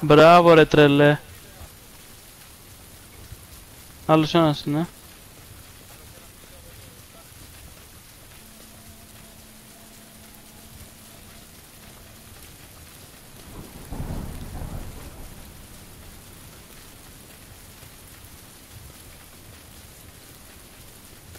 Μπράβο ρε τρελέ. Άλλος ένας είναι.